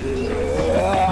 Yeah.